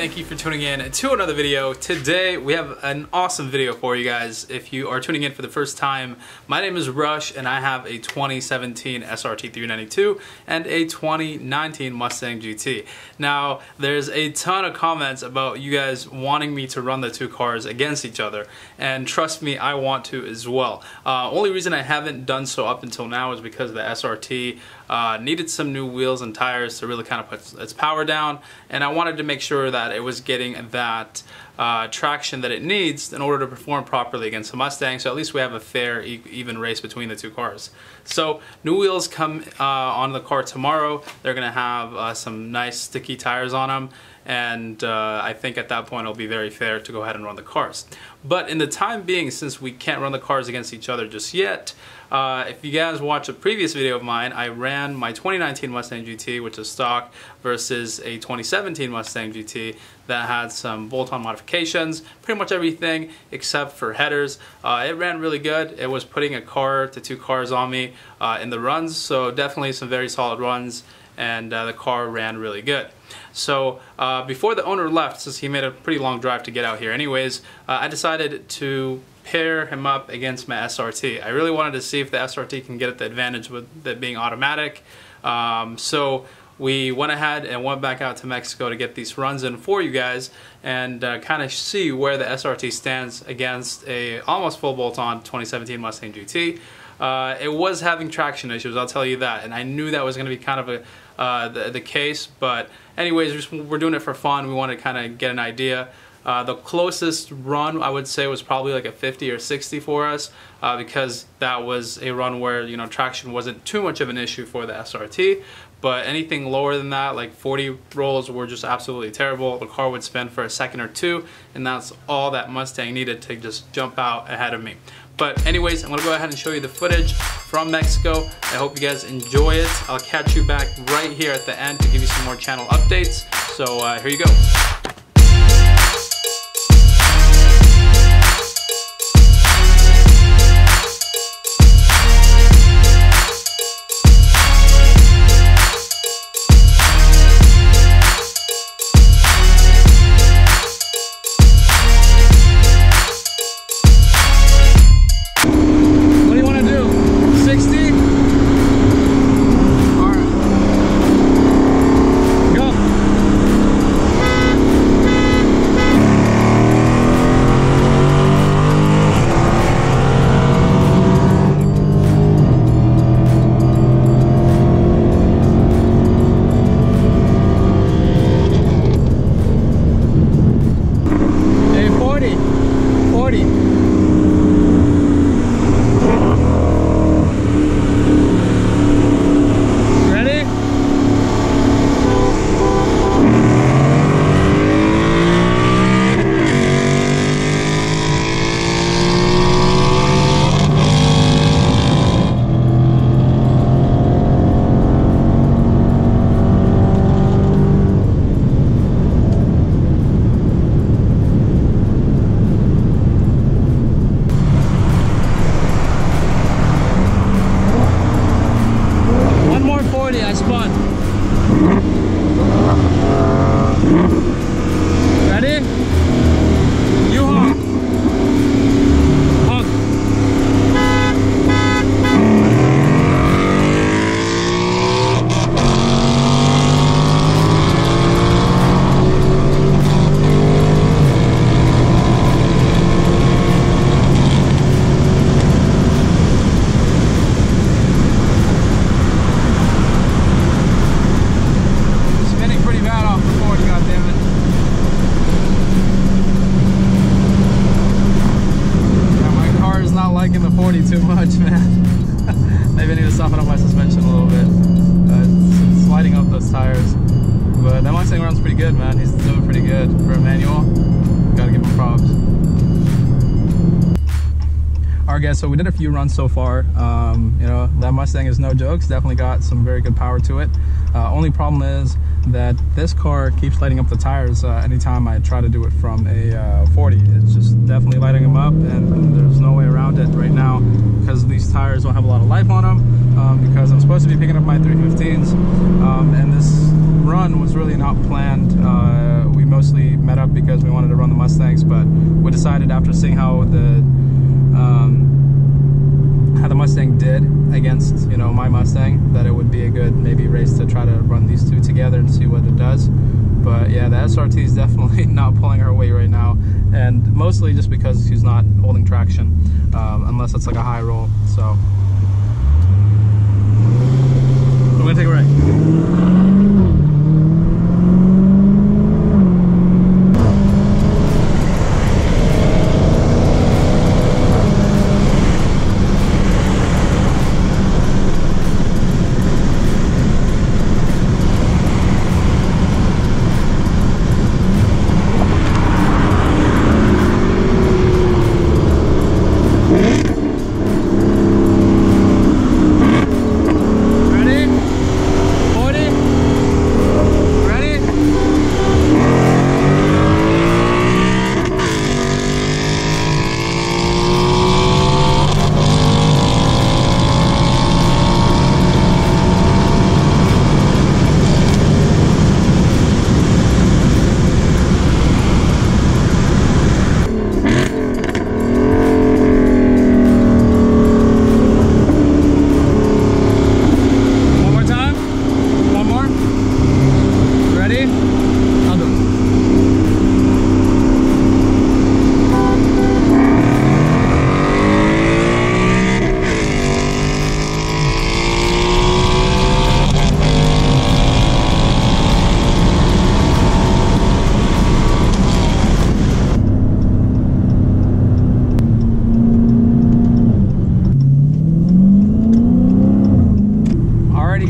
Thank you for tuning in to another video. Today we have an awesome video for you guys. If you are tuning in for the first time, my name is Rush and I have a 2017 SRT 392 and a 2019 Mustang GT. Now, there's a ton of comments about you guys wanting me to run the two cars against each other and trust me, I want to as well. Uh, only reason I haven't done so up until now is because the SRT uh, needed some new wheels and tires to really kind of put its power down and I wanted to make sure that it was getting that uh, traction that it needs in order to perform properly against the Mustang so at least we have a fair e even race between the two cars. So new wheels come uh, on the car tomorrow. They're gonna have uh, some nice sticky tires on them and uh, I think at that point it'll be very fair to go ahead and run the cars. But in the time being, since we can't run the cars against each other just yet, uh, if you guys watch a previous video of mine, I ran my 2019 Mustang GT, which is stock, versus a 2017 Mustang GT that had some bolt-on modifications, pretty much everything except for headers. Uh, it ran really good. It was putting a car to two cars on me uh, in the runs, so definitely some very solid runs, and uh, the car ran really good. So uh, before the owner left, since he made a pretty long drive to get out here anyways, uh, I decided to pair him up against my SRT. I really wanted to see if the SRT can get the advantage with it being automatic. Um, so we went ahead and went back out to Mexico to get these runs in for you guys and uh, kind of see where the SRT stands against a almost full bolt-on 2017 Mustang GT. Uh, it was having traction issues, I'll tell you that, and I knew that was going to be kind of a, uh, the, the, case, but anyways, we're doing it for fun. We want to kind of get an idea. Uh, the closest run I would say was probably like a 50 or 60 for us uh, because that was a run where you know traction wasn't too much of an issue for the SRT but anything lower than that like 40 rolls were just absolutely terrible the car would spin for a second or two and that's all that Mustang needed to just jump out ahead of me but anyways I'm gonna go ahead and show you the footage from Mexico. I hope you guys enjoy it. I'll catch you back right here at the end to give you some more channel updates. So uh, here you go guys, so we did a few runs so far. Um, you know, that Mustang is no jokes. Definitely got some very good power to it. Uh, only problem is that this car keeps lighting up the tires uh, anytime I try to do it from a uh, 40. It's just definitely lighting them up and there's no way around it right now because these tires don't have a lot of life on them um, because I'm supposed to be picking up my 315s um, and this run was really not planned. Uh, we mostly met up because we wanted to run the Mustangs, but we decided after seeing how the um, how the Mustang did against you know my Mustang that it would be a good maybe race to try to run these two together and see what it does. But yeah, the SRT is definitely not pulling her weight right now, and mostly just because she's not holding traction, um, unless it's like a high roll. So we're gonna take a right.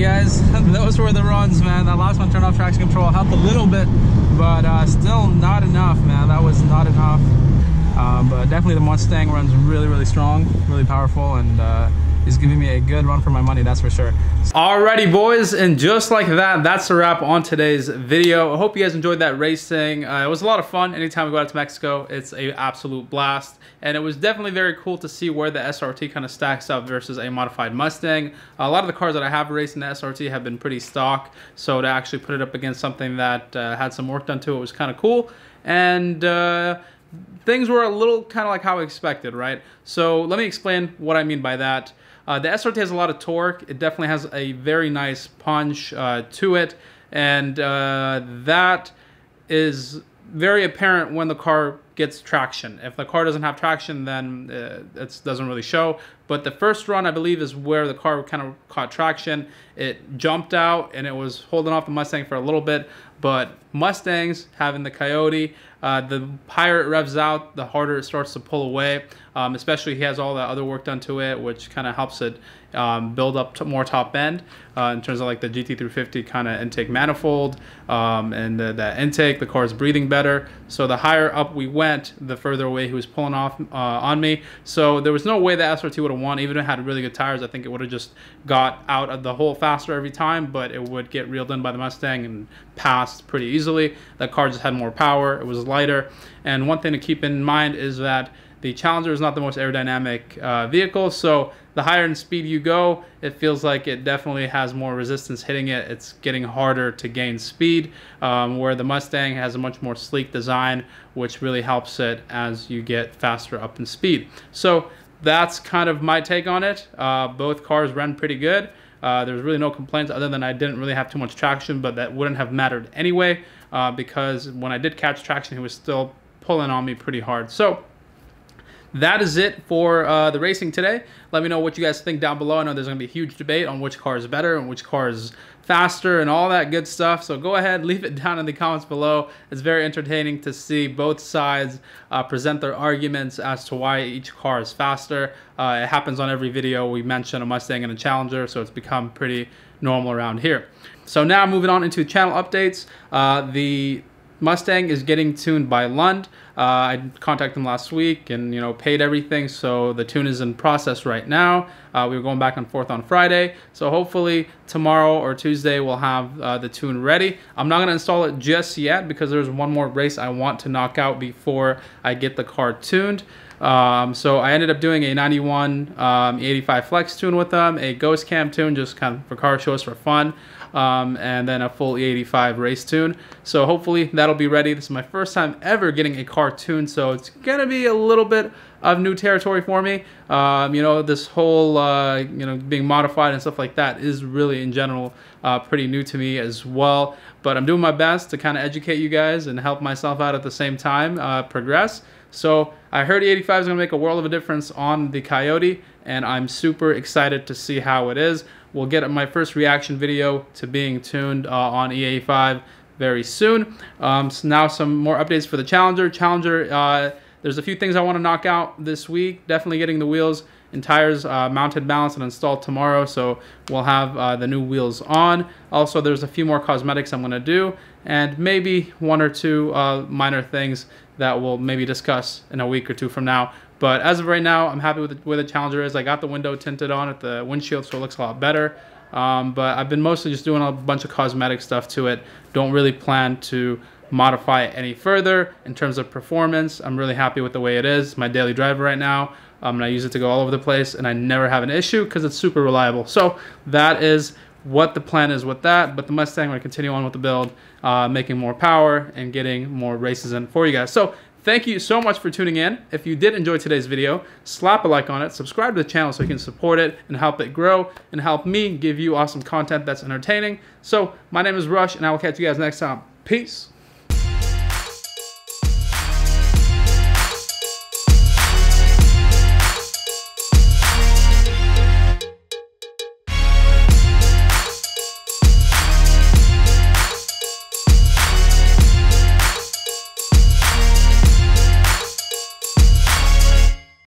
Guys, those were the runs, man. That last one turned off traction control helped a little bit, but uh, still not enough, man. That was not enough. Uh, but definitely the Mustang runs really, really strong, really powerful, and uh, is giving me a good run for my money, that's for sure. Alrighty boys, and just like that, that's a wrap on today's video. I hope you guys enjoyed that racing. Uh, it was a lot of fun. Anytime we go out to Mexico, it's a absolute blast. And it was definitely very cool to see where the SRT kind of stacks up versus a modified Mustang. A lot of the cars that I have raced in the SRT have been pretty stock, so to actually put it up against something that uh, had some work done to it was kind of cool. And uh, things were a little kind of like how I expected, right? So let me explain what I mean by that. Uh, the SRT has a lot of torque. It definitely has a very nice punch uh, to it, and uh, that is very apparent when the car gets traction. If the car doesn't have traction, then uh, it doesn't really show. But the first run, I believe, is where the car kind of caught traction. It jumped out and it was holding off the Mustang for a little bit. But Mustangs having the Coyote, uh, the higher it revs out, the harder it starts to pull away. Um, especially he has all that other work done to it, which kind of helps it um, build up to more top end uh, in terms of like the GT350 kind of intake manifold um, and the, the intake. The car is breathing better. So the higher up we went, the further away he was pulling off uh, on me. So there was no way the SRT would have won, even if it had really good tires. I think it would have just got out of the hole faster every time, but it would get reeled in by the Mustang and pretty easily. That car just had more power. It was lighter. And one thing to keep in mind is that the Challenger is not the most aerodynamic uh, vehicle, so the higher in speed you go, it feels like it definitely has more resistance hitting it. It's getting harder to gain speed, um, where the Mustang has a much more sleek design, which really helps it as you get faster up in speed. So that's kind of my take on it. Uh, both cars run pretty good. Uh, there's really no complaints other than I didn't really have too much traction, but that wouldn't have mattered anyway uh, because when I did catch traction, he was still pulling on me pretty hard. So that is it for uh, the racing today. Let me know what you guys think down below. I know there's going to be a huge debate on which car is better and which car is faster and all that good stuff. So go ahead, leave it down in the comments below. It's very entertaining to see both sides uh, present their arguments as to why each car is faster. Uh, it happens on every video. We mention a Mustang and a Challenger, so it's become pretty normal around here. So now moving on into channel updates. Uh, the Mustang is getting tuned by Lund. Uh, I contacted them last week and you know paid everything, so the tune is in process right now. Uh, we were going back and forth on Friday, so hopefully tomorrow or Tuesday we'll have uh, the tune ready. I'm not gonna install it just yet because there's one more race I want to knock out before I get the car tuned. Um, so I ended up doing a 91 um, 85 flex tune with them, a ghost cam tune just kind of for car shows for fun, um, and then a full E85 race tune. So hopefully that'll be ready. This is my first time ever getting a car tune, so it's gonna be a little bit of new territory for me. Um, you know, this whole uh, you know being modified and stuff like that is really in general uh, pretty new to me as well. But I'm doing my best to kind of educate you guys and help myself out at the same time uh, progress. So I heard E85 is going to make a world of a difference on the Coyote, and I'm super excited to see how it is. We'll get my first reaction video to being tuned uh, on E85 very soon. Um, so now some more updates for the Challenger. Challenger, uh, there's a few things I want to knock out this week. Definitely getting the wheels and tires uh, mounted, balanced, and installed tomorrow. So we'll have uh, the new wheels on. Also, there's a few more cosmetics I'm going to do, and maybe one or two uh, minor things that we'll maybe discuss in a week or two from now. But as of right now, I'm happy with the, where the Challenger is. I got the window tinted on at the windshield, so it looks a lot better. Um, but I've been mostly just doing a bunch of cosmetic stuff to it. Don't really plan to modify it any further in terms of performance. I'm really happy with the way it is. My daily driver right now. Um, and I use it to go all over the place, and I never have an issue because it's super reliable. So that is what the plan is with that. But the Mustang, we're to continue on with the build, uh, making more power and getting more races in for you guys. So thank you so much for tuning in. If you did enjoy today's video, slap a like on it, subscribe to the channel so you can support it and help it grow and help me give you awesome content that's entertaining. So my name is Rush, and I will catch you guys next time. Peace.